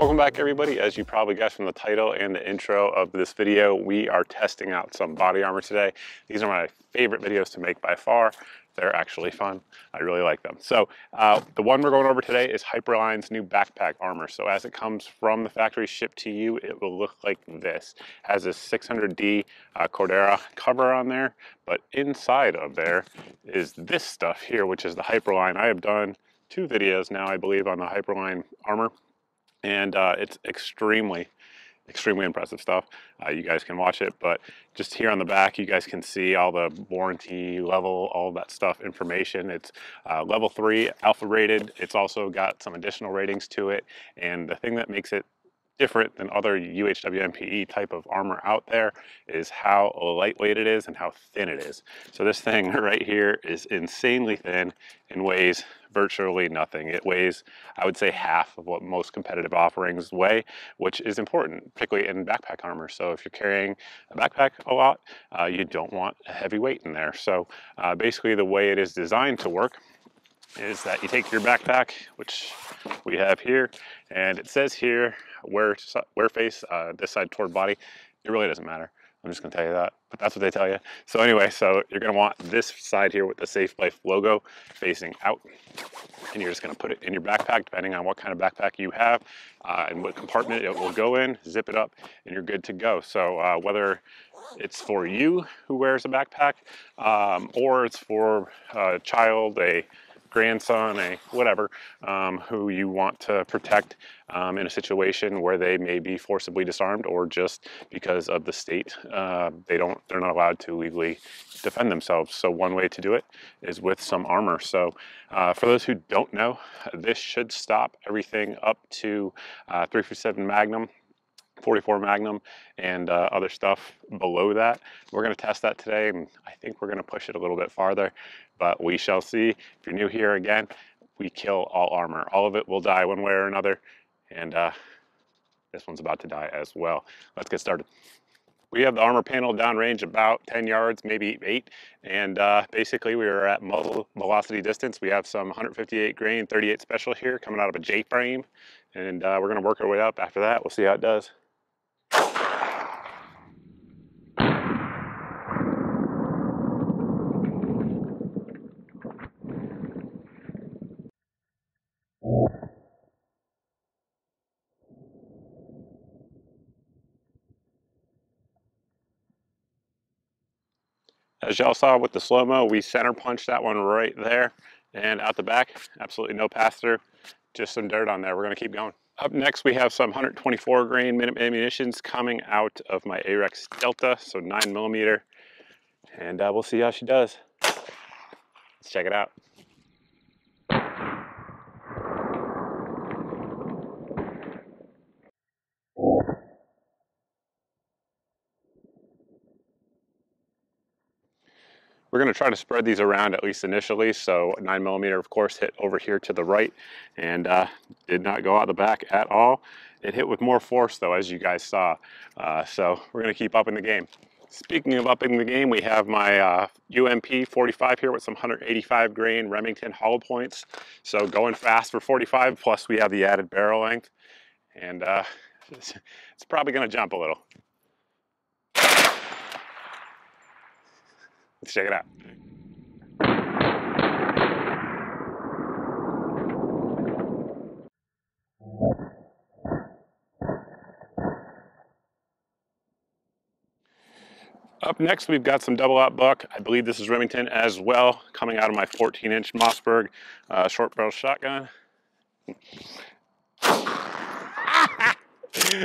Welcome back everybody. As you probably guessed from the title and the intro of this video, we are testing out some body armor today. These are my favorite videos to make by far. They're actually fun. I really like them. So uh, the one we're going over today is Hyperline's new backpack armor. So as it comes from the factory shipped to you, it will look like this. It has a 600D uh, Cordura cover on there, but inside of there is this stuff here, which is the Hyperline. I have done two videos now, I believe, on the Hyperline armor and uh, it's extremely extremely impressive stuff. Uh, you guys can watch it, but just here on the back, you guys can see all the warranty level, all that stuff, information. It's uh, level three, alpha rated. It's also got some additional ratings to it. And the thing that makes it different than other UHW MPE type of armor out there is how lightweight it is and how thin it is. So this thing right here is insanely thin and weighs virtually nothing. It weighs, I would say, half of what most competitive offerings weigh, which is important, particularly in backpack armor. So if you're carrying a backpack a lot, uh, you don't want a heavy weight in there. So uh, basically the way it is designed to work is that you take your backpack, which we have here, and it says here wear, wear face, uh, this side toward body. It really doesn't matter. I'm just gonna tell you that, but that's what they tell you. So anyway, so you're gonna want this side here with the Safe Life logo facing out, and you're just gonna put it in your backpack, depending on what kind of backpack you have uh, and what compartment it will go in, zip it up, and you're good to go. So uh, whether it's for you who wears a backpack, um, or it's for a child, a grandson, a whatever, um, who you want to protect um, in a situation where they may be forcibly disarmed or just because of the state, uh, they don't, they're not allowed to legally defend themselves. So one way to do it is with some armor. So uh, for those who don't know, this should stop everything up to uh, 357 Magnum 44 Magnum and uh, other stuff below that. We're gonna test that today and I think we're gonna push it a little bit farther, but we shall see. If you're new here again, we kill all armor. All of it will die one way or another and uh, this one's about to die as well. Let's get started. We have the armor panel downrange about 10 yards, maybe eight. And uh, basically we are at muzzle velocity distance. We have some 158 grain 38 special here coming out of a J frame. And uh, we're gonna work our way up after that. We'll see how it does. As y'all saw with the slow-mo, we center punched that one right there and out the back, absolutely no pass through, just some dirt on there. We're gonna keep going. Up next, we have some 124 grain minute ammunitions coming out of my AREX Delta, so nine millimeter, and uh, we'll see how she does. Let's check it out. We're gonna try to spread these around at least initially. So nine millimeter, of course, hit over here to the right and uh, did not go out the back at all. It hit with more force though, as you guys saw. Uh, so we're gonna keep upping the game. Speaking of upping the game, we have my uh, UMP 45 here with some 185 grain Remington hollow points. So going fast for 45, plus we have the added barrel length. And uh, it's, it's probably gonna jump a little. Check it out. Up next, we've got some double aught buck. I believe this is Remington as well, coming out of my 14 inch Mossberg uh, short barrel shotgun.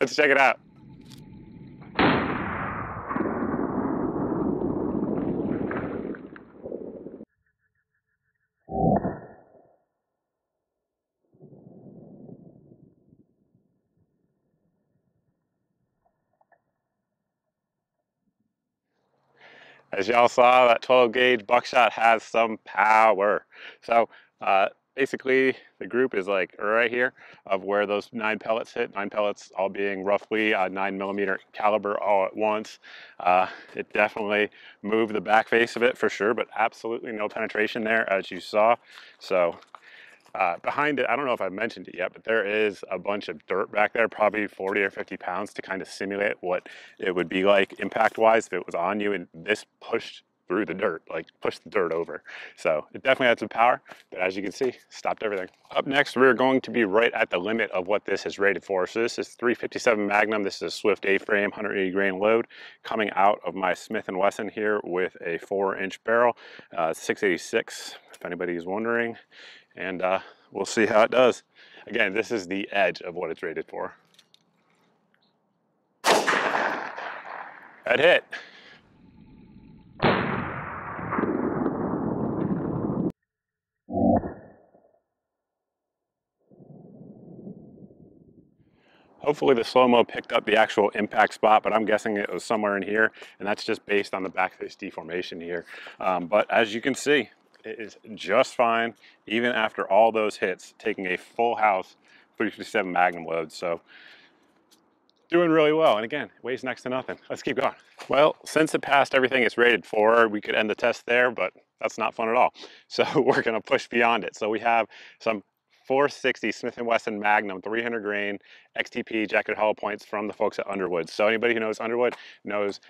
Let's check it out. As y'all saw, that 12 gauge buckshot has some power. So uh, basically the group is like right here of where those nine pellets hit, nine pellets all being roughly a nine millimeter caliber all at once. Uh, it definitely moved the back face of it for sure, but absolutely no penetration there as you saw. So Uh, behind it, I don't know if I mentioned it yet, but there is a bunch of dirt back there, probably 40 or 50 pounds to kind of simulate what it would be like impact-wise if it was on you and this pushed through the dirt, like pushed the dirt over. So it definitely had some power, but as you can see, stopped everything. Up next, we're going to be right at the limit of what this is rated for. So this is 357 Magnum. This is a Swift A-frame, 180 grain load coming out of my Smith & Wesson here with a four inch barrel, uh, 686, if anybody is wondering. And uh, we'll see how it does. Again, this is the edge of what it's rated for. That hit. Hopefully the slow-mo picked up the actual impact spot, but I'm guessing it was somewhere in here, and that's just based on the backface deformation here. Um, but as you can see, it is just fine, even after all those hits, taking a full house 357 Magnum load. So doing really well. And again, weighs next to nothing. Let's keep going. Well, since it passed everything it's rated for, we could end the test there, but that's not fun at all. So we're gonna push beyond it. So we have some 460 Smith & Wesson Magnum 300 grain XTP jacket hollow points from the folks at Underwood. So anybody who knows Underwood knows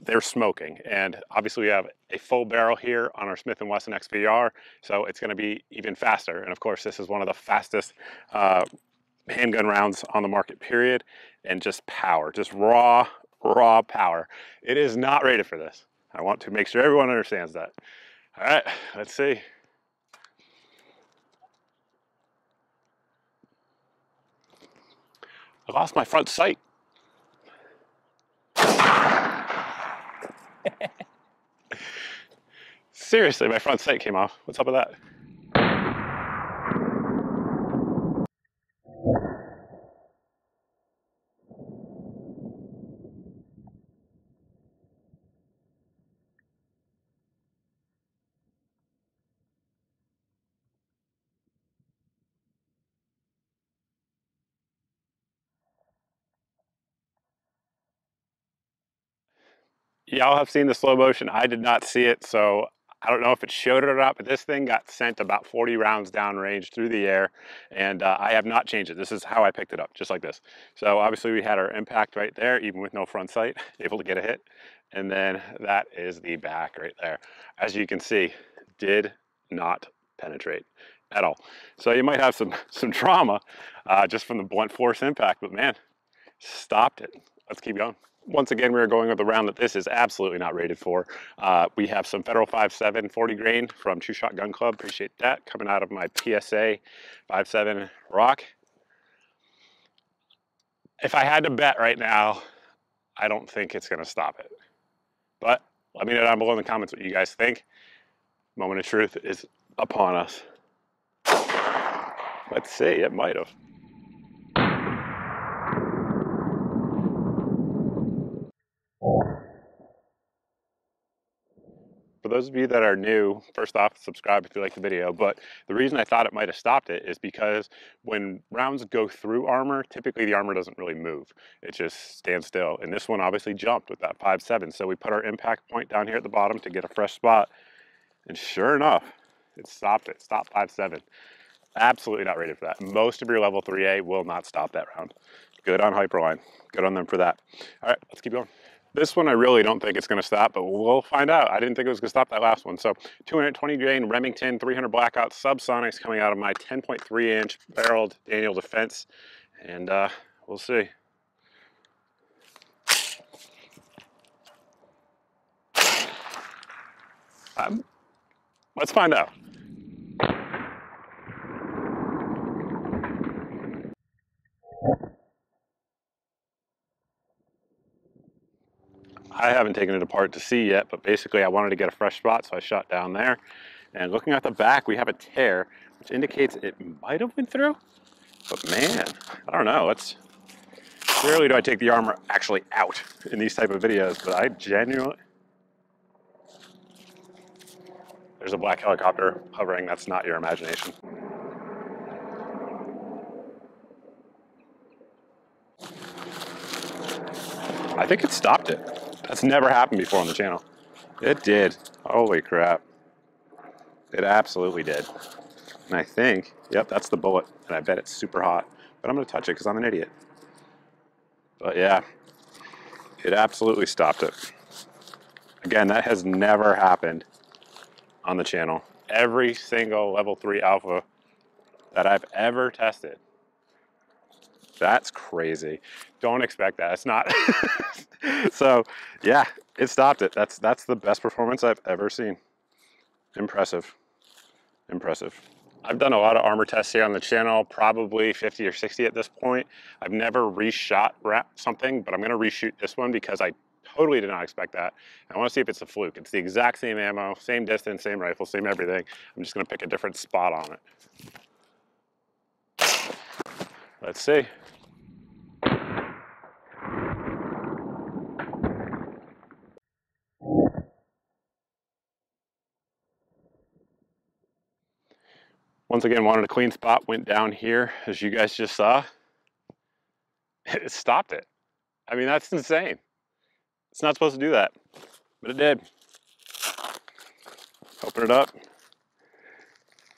they're smoking. And obviously we have a full barrel here on our Smith & Wesson XVR, so it's gonna be even faster. And of course, this is one of the fastest uh, handgun rounds on the market, period. And just power, just raw, raw power. It is not rated for this. I want to make sure everyone understands that. All right, let's see. I lost my front sight. Seriously, my front sight came off. What's up with that? Y'all have seen the slow motion. I did not see it, so I don't know if it showed it or not, but this thing got sent about 40 rounds downrange through the air, and uh, I have not changed it. This is how I picked it up, just like this. So obviously we had our impact right there, even with no front sight, able to get a hit. And then that is the back right there. As you can see, did not penetrate at all. So you might have some, some trauma uh, just from the blunt force impact, but man, stopped it. Let's keep going once again, we are going with a round that this is absolutely not rated for. Uh, we have some Federal 5.7 40 grain from Two Shot Gun Club. Appreciate that. Coming out of my PSA 5.7 Rock. If I had to bet right now, I don't think it's going to stop it. But let me know down below in the comments what you guys think. Moment of truth is upon us. Let's see, it might have. Those of you that are new, first off, subscribe if you like the video, but the reason I thought it might have stopped it is because when rounds go through armor, typically the armor doesn't really move. It just stands still. And this one obviously jumped with that 5.7. So we put our impact point down here at the bottom to get a fresh spot. And sure enough, it stopped it, stopped 5.7. Absolutely not rated for that. Most of your level 3A will not stop that round. Good on Hyperline. Good on them for that. All right, let's keep going. This one I really don't think it's going to stop, but we'll find out. I didn't think it was going to stop that last one. So 220 grain Remington 300 blackout subsonics coming out of my 10.3 inch barreled Daniel Defense, and uh, we'll see. Um, let's find out. I haven't taken it apart to see yet, but basically I wanted to get a fresh spot, so I shot down there. And looking at the back, we have a tear, which indicates it might have went through. But man, I don't know. It's rarely do I take the armor actually out in these type of videos, but I genuinely. There's a black helicopter hovering. That's not your imagination. I think it stopped it. That's never happened before on the channel. It did. Holy crap. It absolutely did. And I think, yep, that's the bullet. And I bet it's super hot. But I'm going to touch it because I'm an idiot. But yeah, it absolutely stopped it. Again, that has never happened on the channel. Every single level 3 alpha that I've ever tested. That's crazy. Don't expect that. It's not. so yeah, it stopped it. That's that's the best performance I've ever seen. Impressive. Impressive. I've done a lot of armor tests here on the channel, probably 50 or 60 at this point. I've never reshot something, but I'm gonna reshoot this one because I totally did not expect that. I wanna see if it's a fluke. It's the exact same ammo, same distance, same rifle, same everything. I'm just gonna pick a different spot on it. Let's see. Once again, wanted a clean spot, went down here, as you guys just saw. It stopped it. I mean, that's insane. It's not supposed to do that, but it did. Open it up.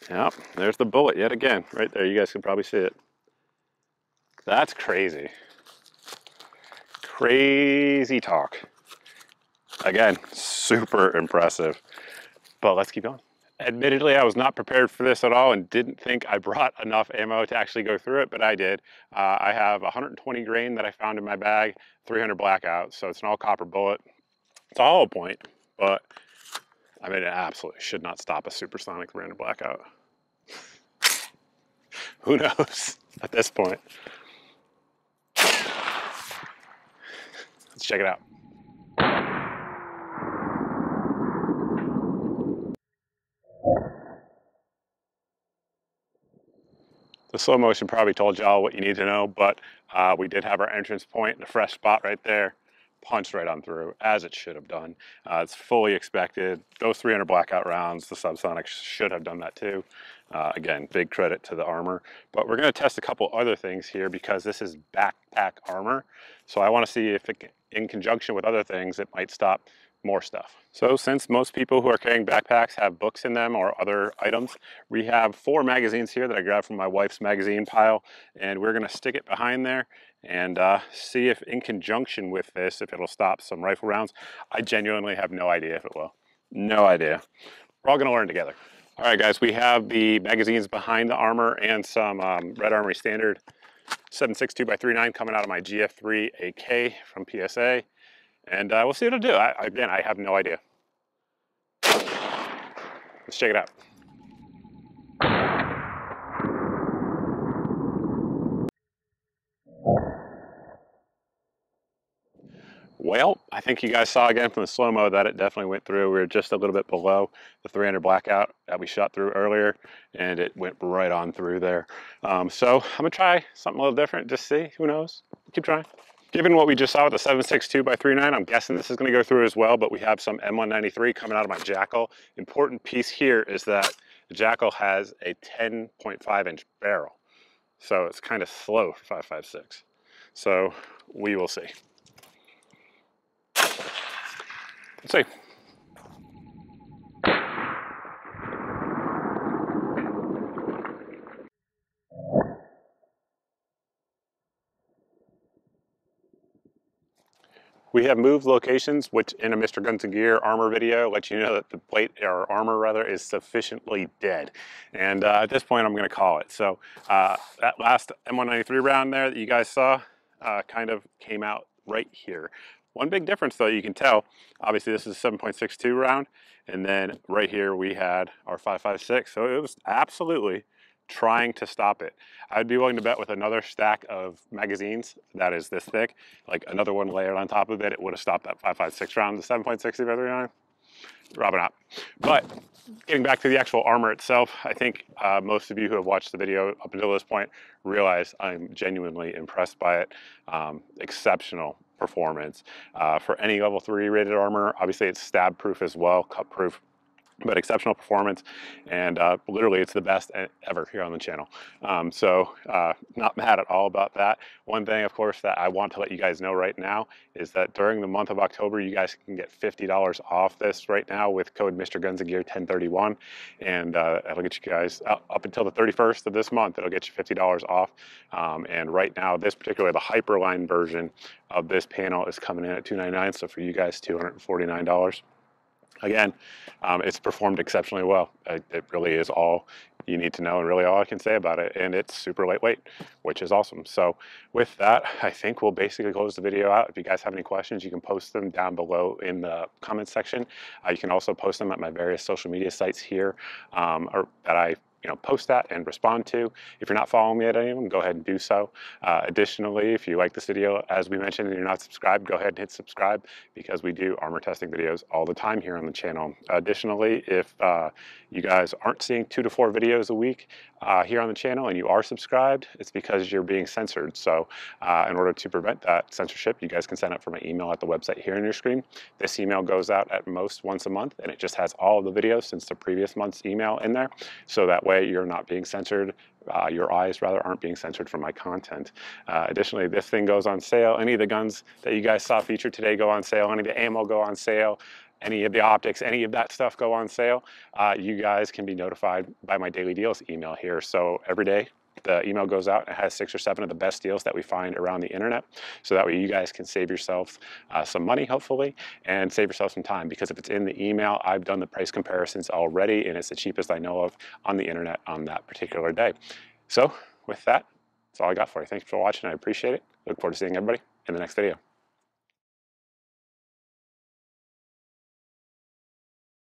Yep, there's the bullet yet again, right there. You guys can probably see it. That's crazy. Crazy talk. Again, super impressive. But let's keep going. Admittedly, I was not prepared for this at all and didn't think I brought enough ammo to actually go through it, but I did. Uh, I have 120 grain that I found in my bag, 300 blackout, so it's an all copper bullet. It's a hollow point, but I mean, it absolutely should not stop a supersonic 300 blackout. Who knows at this point? Let's check it out. The slow motion probably told y'all what you need to know, but uh, we did have our entrance point in a fresh spot right there, punched right on through, as it should have done. Uh, it's fully expected. Those 300 blackout rounds, the subsonic should have done that too. Uh, again, big credit to the armor. But we're gonna test a couple other things here because this is backpack armor. So I wanna see if it, in conjunction with other things, it might stop more stuff. So since most people who are carrying backpacks have books in them or other items, we have four magazines here that I grabbed from my wife's magazine pile, and we're gonna stick it behind there and uh, see if in conjunction with this, if it'll stop some rifle rounds. I genuinely have no idea if it will. No idea. We're all gonna learn together. All right, guys, we have the magazines behind the armor and some um, Red Army Standard 7.62 by 39 coming out of my GF3 AK from PSA and uh, we'll see what it'll do. I, again, I have no idea. Let's check it out. Well, I think you guys saw again from the slow-mo that it definitely went through. We were just a little bit below the 300 blackout that we shot through earlier, and it went right on through there. Um, so I'm gonna try something a little different, just see, who knows? Keep trying. Given what we just saw with the 7.62 by 39, I'm guessing this is gonna go through as well, but we have some M193 coming out of my JAKL. Important piece here is that the JAKL has a 10.5 inch barrel. So it's kind of slow for 5.56. So we will see. Let's see. We have moved locations, which in a Mr. Guns and Gear armor video lets you know that the plate, or armor rather, is sufficiently dead. And uh, at this point, I'm gonna call it. So uh, that last M193 round there that you guys saw uh, kind of came out right here. One big difference though, you can tell, obviously this is a 7.62 round, and then right here we had our 5.56. So it was absolutely trying to stop it. I'd be willing to bet with another stack of magazines that is this thick, like another one layered on top of it, it would have stopped that 5.56 round, the 7.60 39. Robbing out. But getting back to the actual armor itself, I think uh, most of you who have watched the video up until this point realize I'm genuinely impressed by it. Um, exceptional performance. Uh, for any level three rated armor, obviously it's stab proof as well, cut proof, but exceptional performance and uh, literally it's the best ever here on the channel. Um, so uh, not mad at all about that. One thing of course that I want to let you guys know right now is that during the month of October you guys can get $50 off this right now with code Mr. Guns and Gear 1031 and uh, that'll get you guys up, up, until the 31st of this month it'll get you $50 off. Um, and right now this particular the Hyperline version of this panel is coming in at 299 so for you guys $249 Again, um, it's performed exceptionally well. It, it, really is all you need to know and really all I can say about it. And it's super lightweight, which is awesome. So with that, I think we'll basically close the video out. If you guys have any questions, you can post them down below in the comments section. Uh, you can also post them at my various social media sites here um, or that I you know, post that and respond to. If you're not following me at any of them, go ahead and do so. Uh, additionally, if you like this video, as we mentioned, and you're not subscribed, go ahead and hit subscribe because we do armor testing videos all the time here on the channel. Additionally, if uh, you guys aren't seeing two to four videos a week uh, here on the channel and you are subscribed, it's because you're being censored. So uh, in order to prevent that censorship, you guys can sign up for my email at the website here on your screen. This email goes out at most once a month and it just has all of the videos since the previous month's email in there. So that way you're not being censored. Uh, your eyes rather aren't being censored from my content. Uh, additionally, this thing goes on sale. Any of the guns that you guys saw featured today go on sale. Any of the ammo go on sale. Any of the optics, any of that stuff go on sale. Uh, you guys can be notified by my daily deals email here. So every day the email goes out. It has six or seven of the best deals that we find around the internet. So that way you guys can save yourself uh, some money, hopefully, and save yourself some time. Because if it's in the email, I've done the price comparisons already, and it's the cheapest I know of on the internet on that particular day. So with that, that's all I got for you. Thanks for watching. I appreciate it. Look forward to seeing everybody in the next video.